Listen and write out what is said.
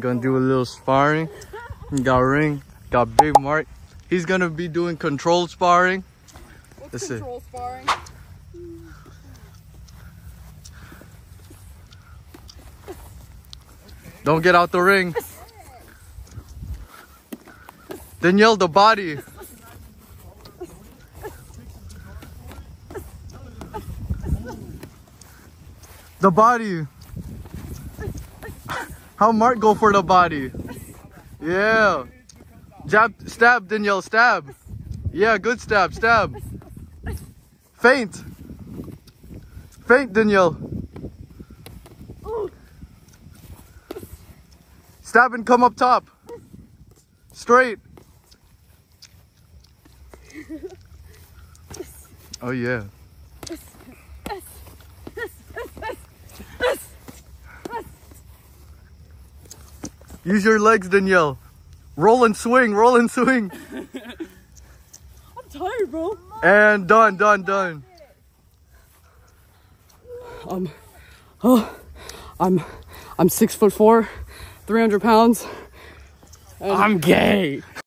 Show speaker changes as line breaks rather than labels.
Gonna do a little sparring. Got ring. Got big Mark. He's gonna be doing control sparring.
What's
That's it.
control sparring?
Don't get out the ring. Danielle, the body. The body. How Mark go for the body? Yeah. Jab, stab, Danielle, stab. Yeah, good stab, stab. Feint. Feint, Danielle. Stab and come up top. Straight. Oh yeah. Use your legs, Danielle. Roll and swing, roll and swing.
I'm tired, bro.
And done, done, done.
Um, oh, I'm, I'm six foot four, 300 pounds.
I'm gay.